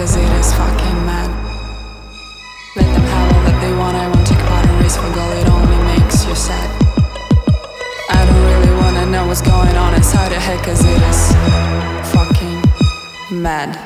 cause it is fucking mad. Let them have all that they want, I won't take part in race for gold, it only makes you sad. I don't really wanna know what's going on inside your head cause it is fucking mad.